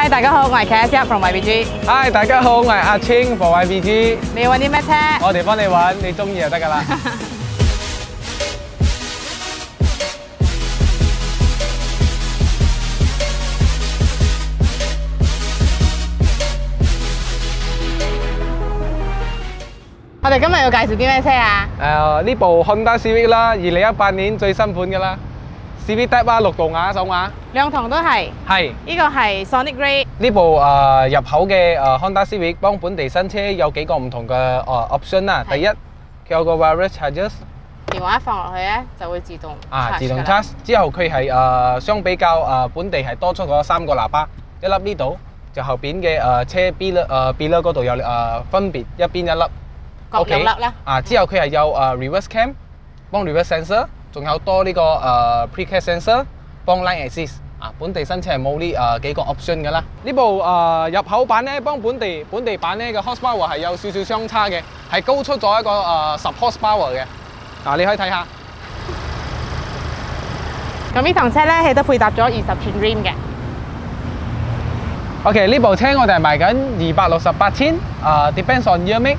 Hi，大家好，我系 c a s a f r o m YBG。Hi，大家好，我系阿青 f r o m YBG。你揾啲咩车？我哋帮你揾，你中意就得噶啦。我哋今日要介绍啲咩车啊？诶，呢部汉 a CV 啦，二零一八年最新款噶啦。CVT 啊，六度瓦仲话两堂都系，系呢个系 Sonic Gray 呢部诶入口嘅诶 Honda Civic 帮本地新车有几个唔同嘅诶 option 啦。第一佢有个 wireless chargers，电话一放落去咧就会自动啊自动 charge。之后佢系诶相比较诶本地系多出咗三个喇叭，一粒呢度就后边嘅诶车 B 边诶边粒嗰度有诶分别一边一粒，ok 啊之后佢系有诶 reverse cam 帮 reverse sensor。仲有多呢个诶 p r e c a t s e n s o r 帮 line assist 啊，本地新车系冇呢诶几个 option 㗎啦。呢部诶入口版咧帮本地本地版咧嘅 horsepower 系有少少相差嘅，系高出咗一个诶十 horsepower 嘅。嗱，你可以睇下。咁呢堂车咧系都配搭咗二十寸 rim 嘅。OK，呢部车我哋系卖紧二百六十八千，诶 depends on your make。